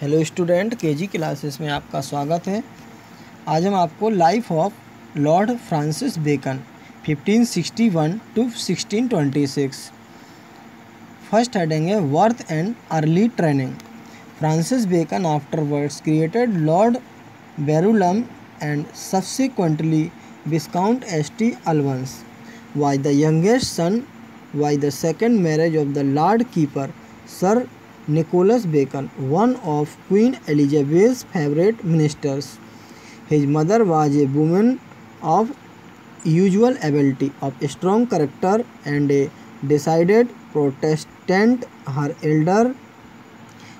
Hello student, KG classes में आपका स्वागत है। आज हम आपको life of Lord Francis Bacon 1561 to 1626 first heading है birth and early training Francis Bacon afterwards created Lord Verulam and subsequently Viscount S T Albans by the youngest son by the second marriage of the Lord Keeper Sir Nicholas Bacon, one of Queen Elizabeth's favorite ministers. His mother was a woman of usual ability, of strong character, and a decided Protestant. Her elder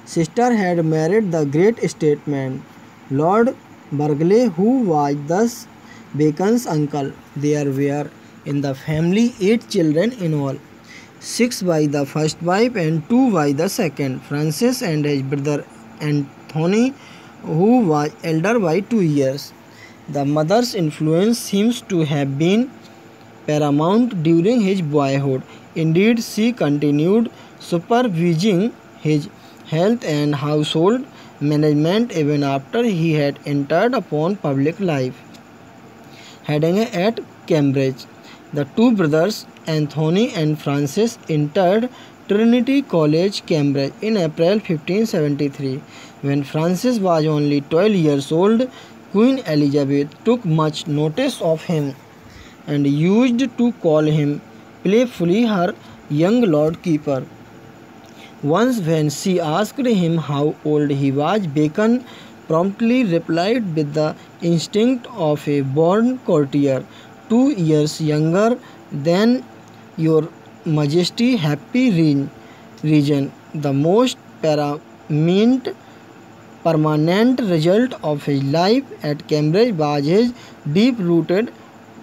sister had married the great statesman Lord Burghley, who was thus Bacon's uncle. There were in the family eight children in all. Six by the first wife and two by the second. Francis and his brother Anthony, who was elder by two years. The mother's influence seems to have been paramount during his boyhood. Indeed, she continued supervising his health and household management even after he had entered upon public life. Heading at Cambridge, the two brothers Anthony and Francis entered Trinity College, Cambridge in April 1573. When Francis was only 12 years old, Queen Elizabeth took much notice of him and used to call him playfully her young Lord Keeper. Once, when she asked him how old he was, Bacon promptly replied with the instinct of a born courtier, two years younger than your Majesty, happy region, the most paramount permanent result of his life at Cambridge was his deep-rooted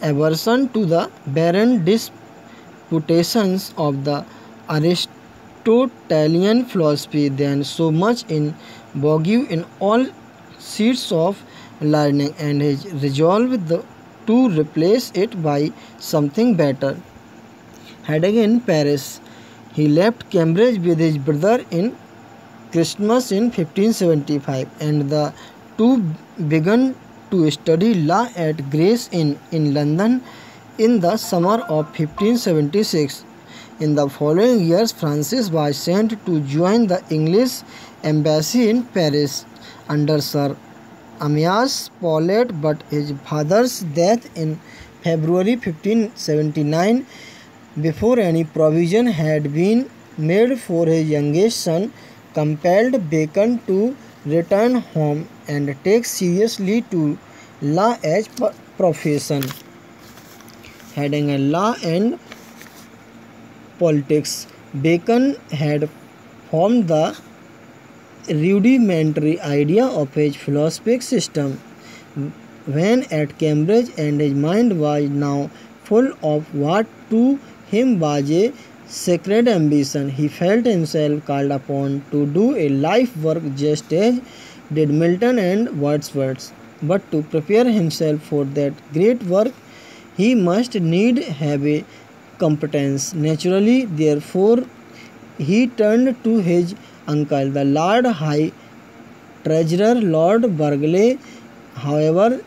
aversion to the barren disputations of the Aristotelian philosophy, then so much in vogue in all seats of learning, and his resolve to replace it by something better heading in Paris. He left Cambridge with his brother in Christmas in 1575 and the two began to study law at Gray's Inn in London in the summer of 1576. In the following years, Francis was sent to join the English embassy in Paris under Sir Amyas Paulet, but his father's death in February 1579 before any provision had been made for his youngest son, compelled Bacon to return home and take seriously to law as profession. Heading a law and politics, Bacon had formed the rudimentary idea of his philosophic system when at Cambridge, and his mind was now full of what to him was a sacred ambition. He felt himself called upon to do a life work just as did Milton and Wordsworth. But to prepare himself for that great work, he must need have a competence. Naturally, therefore, he turned to his uncle, the Lord High Treasurer Lord Burghley, however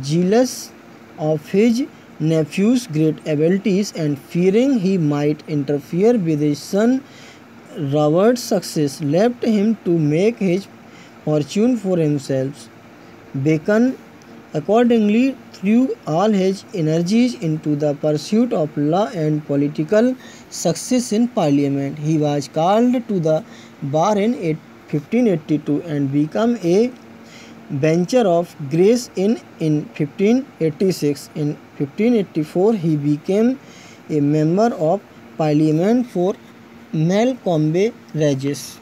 jealous of his nephew's great abilities and fearing he might interfere with his son Robert's success, left him to make his fortune for himself. Bacon accordingly threw all his energies into the pursuit of law and political success in Parliament. He was called to the bar in 1582 and became a bencher of Gray's Inn in 1586. In 1584 he became a member of parliament for Melcombe Regis.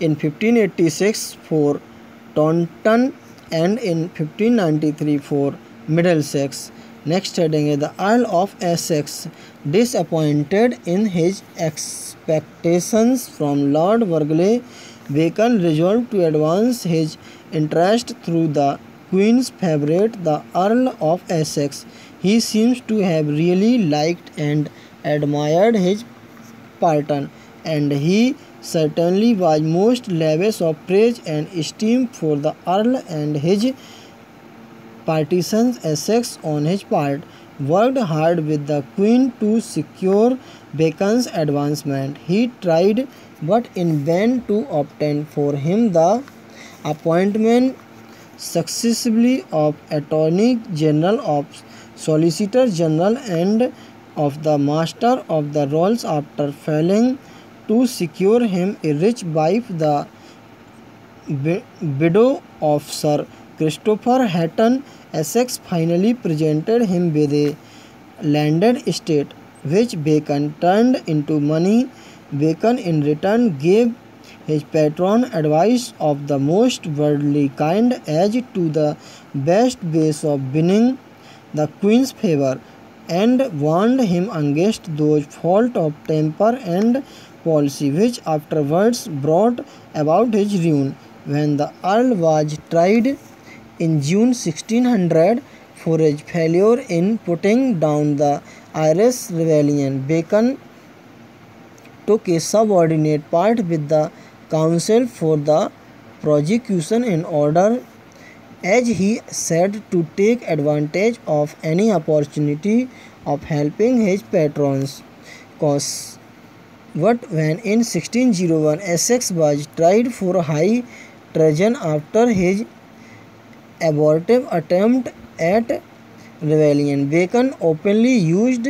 In 1586 for Taunton and in 1593 for Middlesex. Next heading is the Earl of Essex, disappointed in his expectations from Lord Burghley Bacon resolved to advance his interest through the Queen's favourite, the Earl of Essex. He seems to have really liked and admired his pardon, and he certainly was most lavish of praise and esteem for the Earl and his partisans. Essex, on his part, worked hard with the Queen to secure Bacon's advancement. He tried, but in vain, to obtain for him the appointment successively of Attorney General of Solicitor General and of the Master of the Rolls after failing to secure him a rich wife the widow of Sir Christopher Hatton Essex finally presented him with a landed estate which Bacon turn into money Bacon in return gave his patron advice of the most worldly kind as to the best ways of winning the queen's favor, and warned him against those faults of temper and policy which afterwards brought about his ruin. When the Earl was tried in June 1600 for his failure in putting down the Irish rebellion, Bacon took a subordinate part with the council for the prosecution in order as he said to take advantage of any opportunity of helping his patron's cause but when in 1601 zero one Essex was tried for high treason after his abortive attempt at rebellion Bacon openly use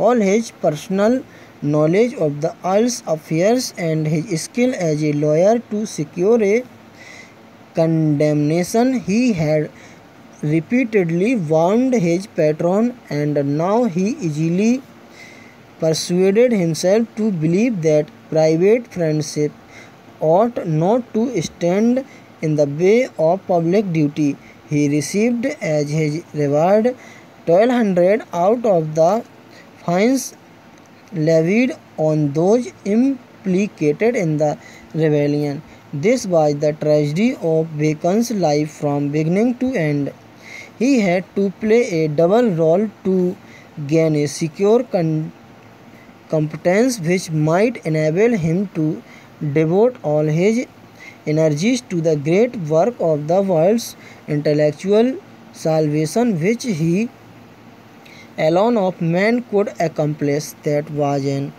all his personal knowledge of the Earl's affairs and his skill as a lawyer to secure a condemnation. He had repeatedly warned his patron, and now he easily persuaded himself to believe that private friendship ought not to stand in the way of public duty. He received as his reward 1200 out of the fines levied on those implicated in the rebellion. This was the tragedy of Bacon's life from beginning to end. He had to play a double role to gain a secure con- competence which might enable him to devote all his energies to the great work of the world's intellectual salvation which he alone of man could accomplish that was an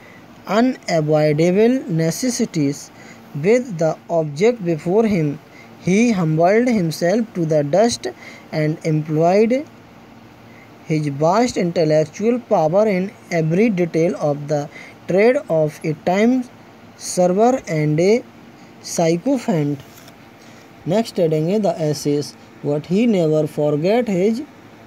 unavoidable necessity with the object before him he humbled himself to the dust and employed his vast intellectual power in every detail of the trade of a time server and a sycophant. Next studying the essays. What he never forget his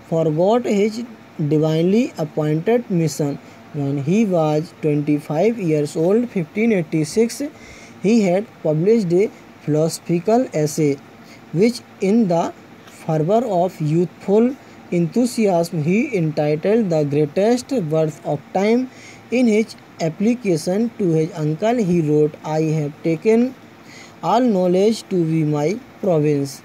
forgot his divinely appointed mission. When he was 25 years old, 1586, he had published a philosophical essay, which in the fervor of youthful enthusiasm he entitled The Greatest Worth of Time. In his application to his uncle, he wrote, I have taken all knowledge to be my province.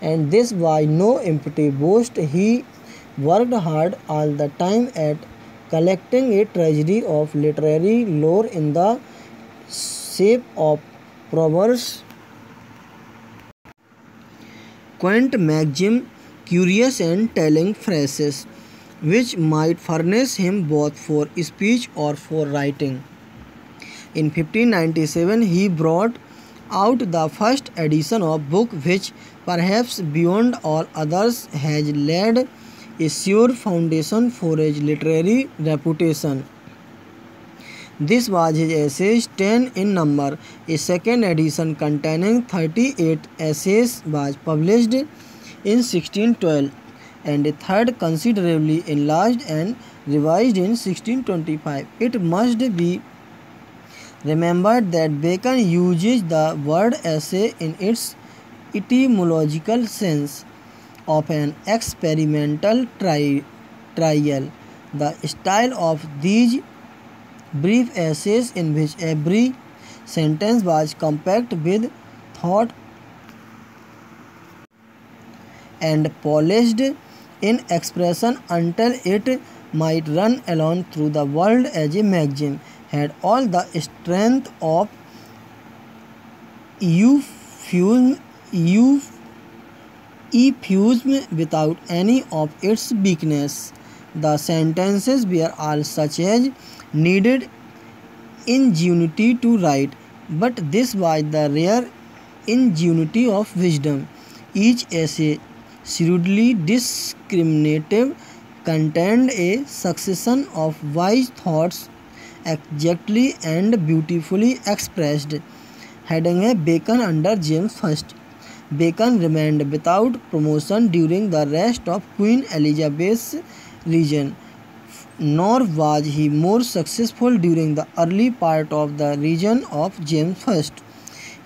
And this was no empty boast. He worked hard all the time at collecting a treasury of literary lore in the shape of proverbs, quaint maxims, curious and telling phrases, which might furnish him both for speech or for writing. In 1597, he brought out the first edition of book which perhaps beyond all others has laid a sure foundation for his literary reputation. This was his essays, 10 in number. A second edition containing 38 essays was published in 1612 and a third considerably enlarged and revised in 1625. It must be remembered that Bacon uses the word essay in its etymological sense of an experimental tri- trial. The style of these brief essays, in which every sentence was compact with thought and polished in expression until it might run along through the world as a maxim, had all the strength of euphuism, E fuse without any of its weakness the sentences we are all such as needed ingenuity to write but this was the rare in ingenuity of wisdom each essay shrewdly discriminative contained a succession of wise thoughts exactly and beautifully expressed heading a Bacon under James first Bacon remained without promotion during the rest of Queen Elizabeth's reign, nor was he more successful during the early part of the reign of James I.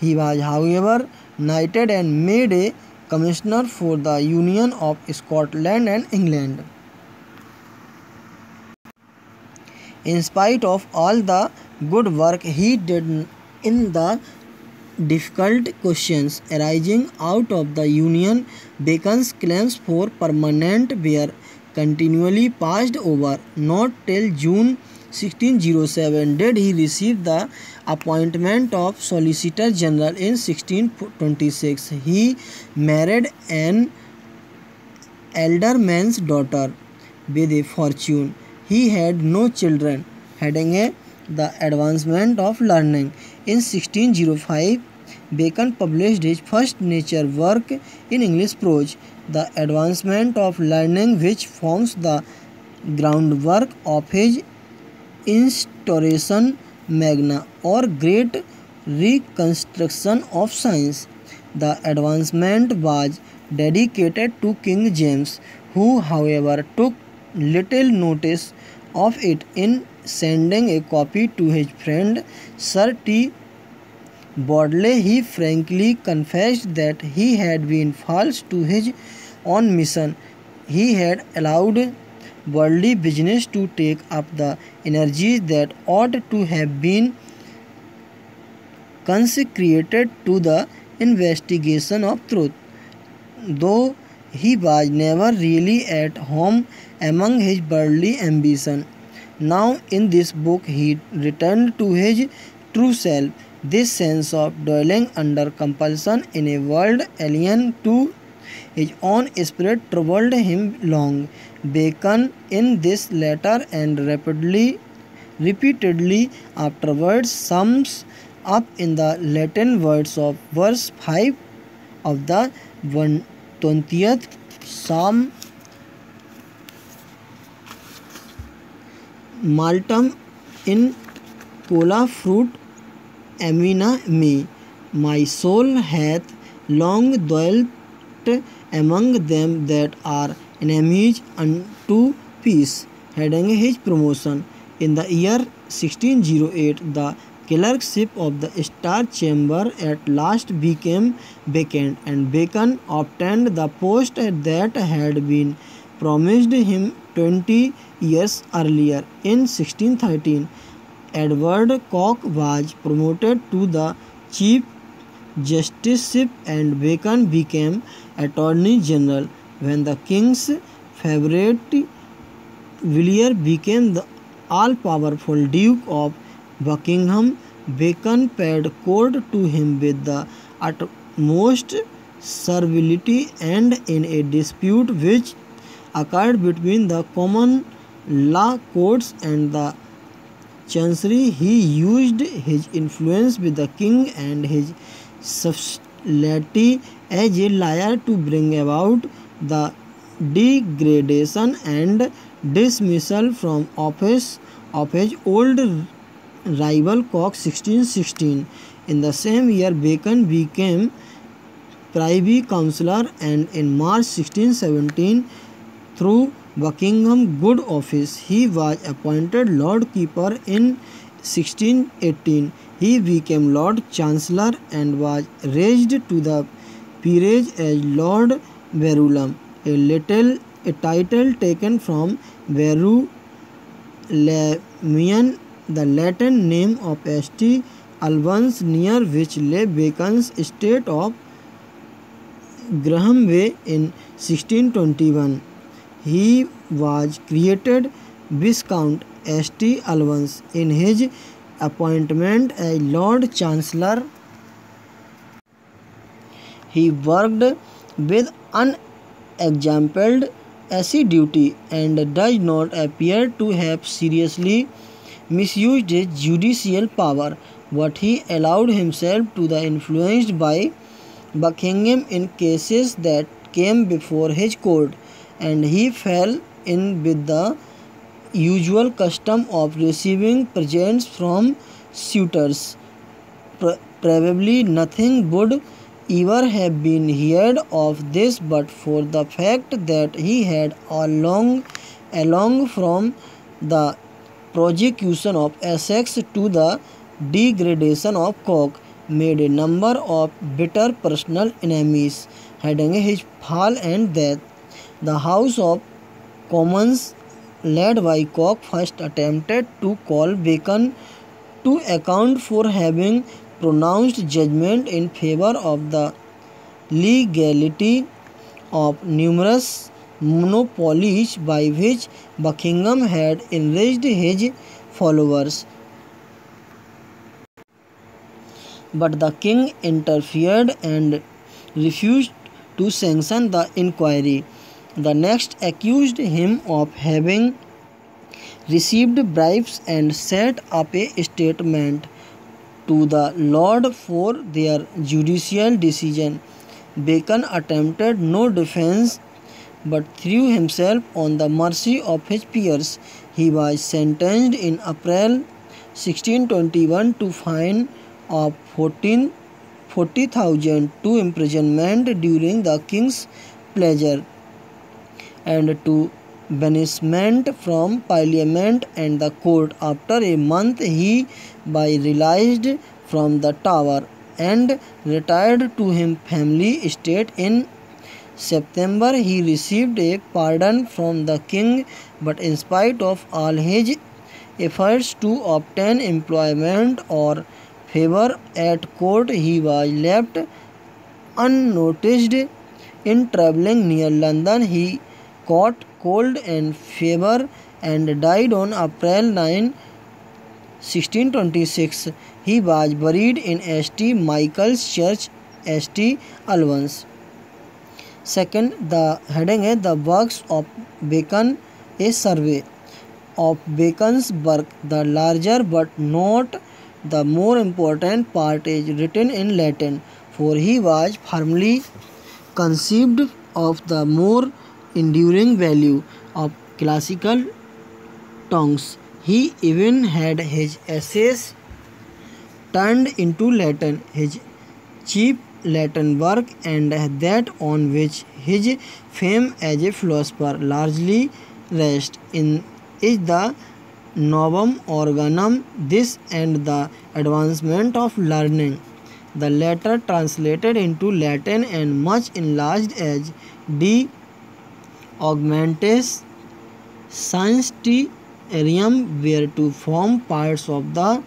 He was, however, knighted and made a commissioner for the Union of Scotland and England. In spite of all the good work he did in the difficult questions arising out of the Union, Bacon's claims for permanent were continually passed over. Not till June 1607 did he receive the appointment of Solicitor General in 1626. He married an elderman's daughter with a fortune. He had no children, heading a, the advancement of learning. In 1605, Bacon published his first nature work in English prose, The Advancement of Learning, which forms the groundwork of his Instauration Magna or Great Reconstruction of Science. The advancement was dedicated to King James, who, however, took little notice of it in sending a copy to his friend Sir T. Bodley. He frankly confessed that he had been false to his own mission. He had allowed worldly business to take up the energies that ought to have been consecrated to the investigation of truth. Though he was never really at home among his worldly ambition. Now in this book he returned to his true self. This sense of dwelling under compulsion in a world alien to his own spirit troubled him long. Bacon in this letter and rapidly repeatedly afterwards sums up in the Latin words of verse 5 of the 20th Psalm माल्टम इन पोला फ्रूट एमिना मी। My soul hath long dwelt among them that are in enemies unto peace heading his promotion in the year sixteen zero eight the clerkship of the Star Chamber at last became vacant and Bacon obtained the post that had been promised him twenty years earlier in 1613 Edward Coke was promoted to the chief justiceship and Bacon became attorney general when the king's favourite Villiers became the all powerful Duke of Buckingham Bacon paid court to him with the utmost servility and in a dispute which occurred between the common law courts and the chancery, he used his influence with the king and his subtlety as a liar to bring about the degradation and dismissal from office of his old rival Coke 1616. In the same year, Bacon became Privy Councillor and in March 1617, through Buckingham good office he was appointed Lord Keeper in 1618 he became Lord Chancellor and was raised to the peerage as Lord Verulam a little a title taken from Verulamium the Latin name of St Albans near which lay Bacon's estate of Gorhambury in 1621 He was created Viscount St. Albans in his appointment as Lord Chancellor. He worked with unexampled assiduity and does not appear to have seriously misused his judicial power, but he allowed himself to be influenced by Buckingham in cases that came before his court, and he fell in with the usual custom of receiving presents from suitors. Probably nothing would ever have been heard of this but for the fact that he had along along from the prosecution of Essex to the degradation of Coke made a number of bitter personal enemies heading his fall and death. The House of Commons led by Coke first attempted to call Bacon to account for having pronounced judgment in favor of the legality of numerous monopolies by which Buckingham had enriched his followers. But the king interfered and refused to sanction the inquiry. The next accused him of having received bribes and set up a statement to the Lord for their judicial decision. Bacon attempted no defense but threw himself on the mercy of his peers. He was sentenced in April 1621 to fine of 14 40,000 to imprisonment during the king's pleasure and to banishment from parliament and the court. After a month he was released from the tower and retired to his family estate in September he received a pardon from the king but in spite of all his efforts to obtain employment or favor at court he was left unnoticed in travelling near London he caught cold and fever and died on April 9 1626 he was buried in St Michael's Church St Albans Second, the heading is the works of Bacon, a survey of Bacon's work. The larger but not the more important part is written in Latin, for he was firmly conceived of the more enduring value of classical tongues. He even had his essays turned into Latin. His chief Latin work and that on which his fame as a philosopher largely rests in is the Novum Organum, this and the advancement of learning. The latter translated into Latin and much enlarged as De ऑगमेंटेस एरियम were to form parts of the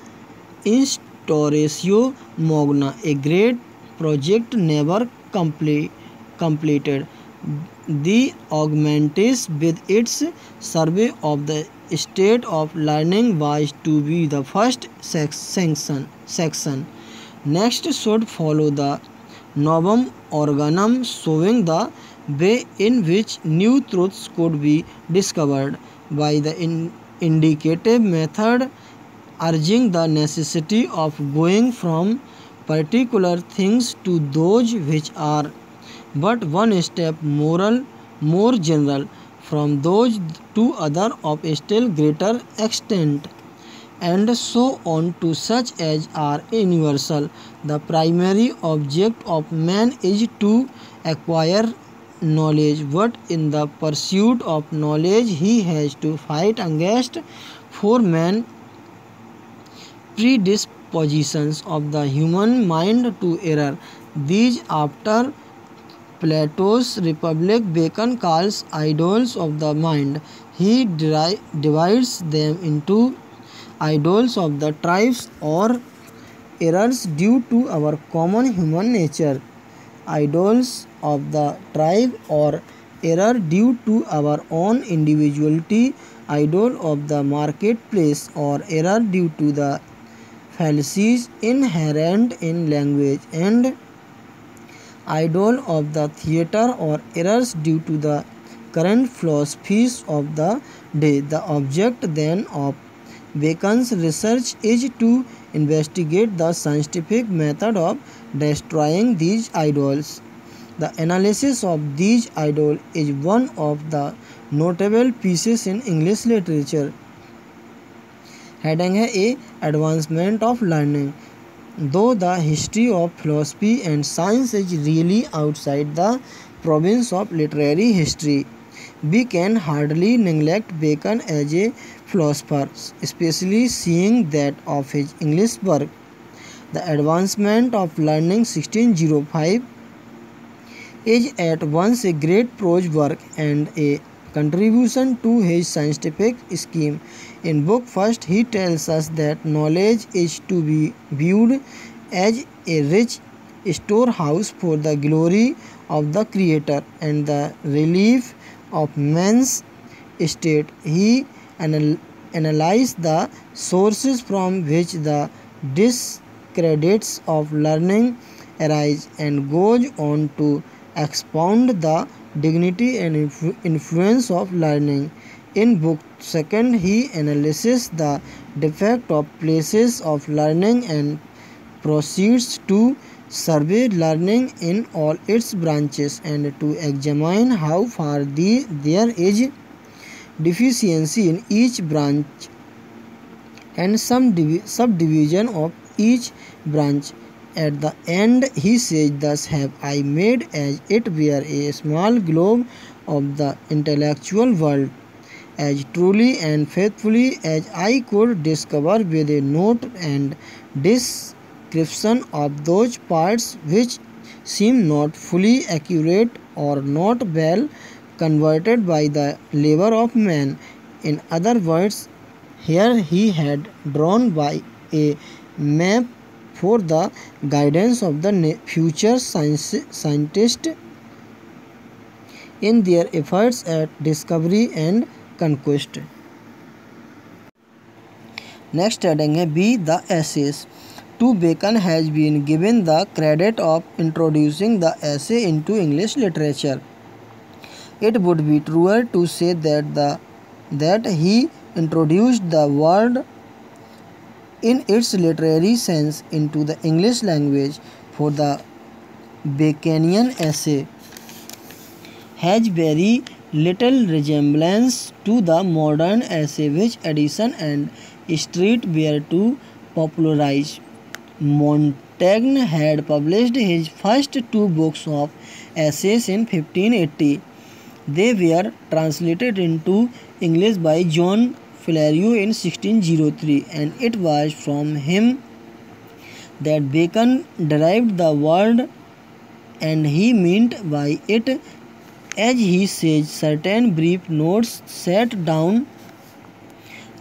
इंस्टोरेसियो मोगना a great project never कम्प्ली completed the ऑगमेंटेस with its survey of the state of learning was to be the first section section next should follow the Novum Organum showing the way in which new truths could be discovered by the in indicative method urging the necessity of going from particular things to those which are. But one step moral more general from those to other of still greater extent. And so on to such as are universal. The primary object of man is to acquire knowledge but in the pursuit of knowledge he has to fight against for man predispositions of the human mind to error. These after Plato's Republic Bacon calls idols of the mind. He divides them into idols of the tribes or errors due to our common human nature, idols of the tribe or error due to our own individuality, idol of the marketplace or error due to the fallacies inherent in language and idol of the theatre or errors due to the current philosophies of the day. The object then of Bacon's research is to investigate the scientific method of destroying these idols. The analysis of these idols is one of the notable pieces in English literature. Heading है A Advancement of Learning. Though the history of philosophy and science is really outside the province of literary history, we can hardly neglect Bacon as a philosopher, especially seeing that of his English work. The Advancement of Learning 1605 is at once a great prose work and a contribution to his scientific scheme. In book first, he tells us that knowledge is to be viewed as a rich storehouse for the glory of the Creator and the relief of man's state. He anal- analyzes the sources from which the discredits of learning arise and goes on to expound the dignity and influence of learning. In book second, he analyzes the defect of places of learning and proceeds to survey learning in all its branches and to examine how far the, there is deficiency in each branch and some divi- subdivision of each branch. At the end, he says, Thus have I made as it were a small globe of the intellectual world, as truly and faithfully as I could discover with a note and description of those parts which seem not fully accurate or not well converted by the labor of man. In other words, here he had drawn by a map for the guidance of the future science scientist in their efforts at discovery and conquest next heading है B the essays to Bacon has been given the credit of introducing the essay into English literature it would be truer to say that that he introduced the word in its literary sense into the English language for the Baconian essay has very little resemblance to the modern essay which Addison and Steele were to popularize. Montaigne had published his first two books of essays in 1580. They were translated into English by John Florio in 1603 and it was from him that Bacon derived the word and he meant by it as he says certain brief notes set down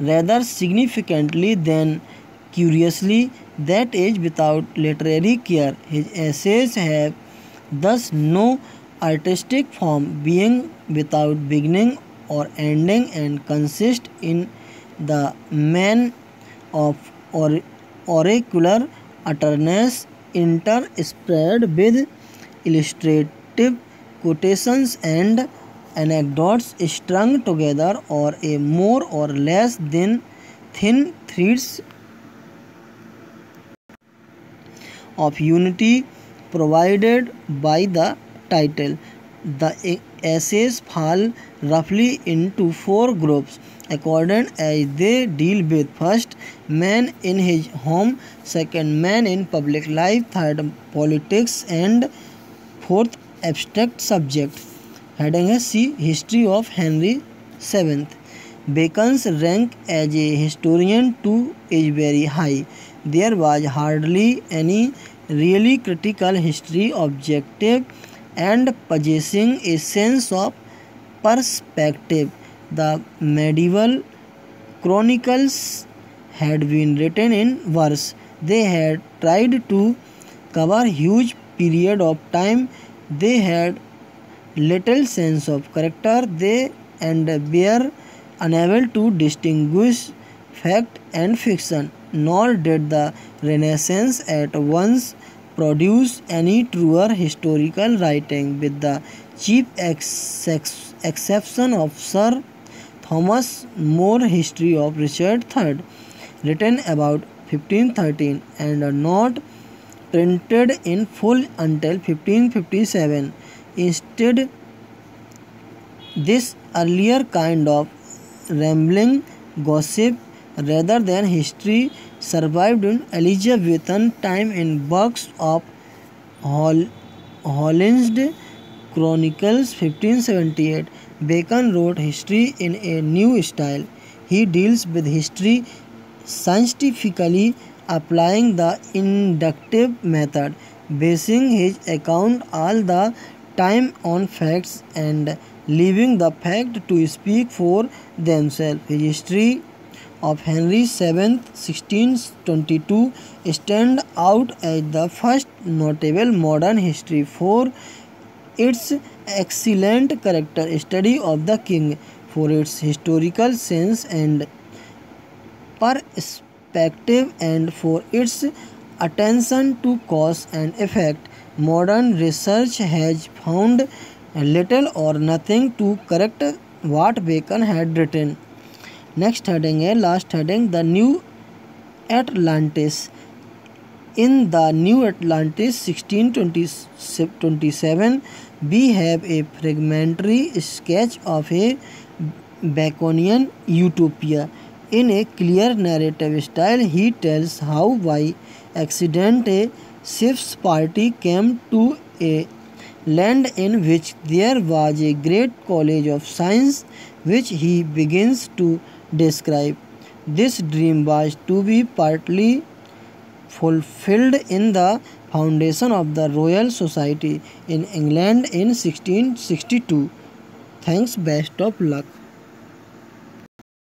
rather significantly than curiously that is without literary care. His essays have thus no artistic form being without beginning or ending and consist in the main of or oracular utterance interspread with illustrative quotations and anecdotes strung together or a more or less than thin threads of unity provided by the title. The essays fall roughly into four groups according as they deal with first man in his home second man in public life third politics and fourth abstract subject heading है C history of Henry Seventh Bacon's rank as a historian too is very high there was hardly any really critical history objective and possessing a sense of perspective The medieval chronicles had been written in verse. They had tried to cover huge period of time. They had little sense of character. They and were unable to distinguish fact and fiction. Nor did the Renaissance at once produce any truer historical writing with the chief ex- exception of Sir Thomas More History of Richard III, written about 1513 and not printed in full until 1557. Instead, this earlier kind of rambling gossip rather than history survived in Elizabethan time in books of Hol- Hollin's Chronicles 1578. Bacon wrote history in a new style. He deals with history scientifically applying the inductive method, basing his account all the time on facts and leaving the facts to speak for themselves. His history of Henry VII 1622 stand out as the first notable modern history for its excellent character study of the king, for its historical sense and perspective, and for its attention to cause and effect. Modern research has found little or nothing to correct what Bacon had written. Next heading है last heading the new Atlantis. In the new Atlantis 1627 we have a fragmentary sketch of a Baconian utopia. In a clear narrative style, he tells how by accident a ship's party came to a land in which there was a great college of science, which he begins to describe. This dream was to be partly fulfilled in the foundation of the Royal Society in England in 1662. Thanks, best of luck.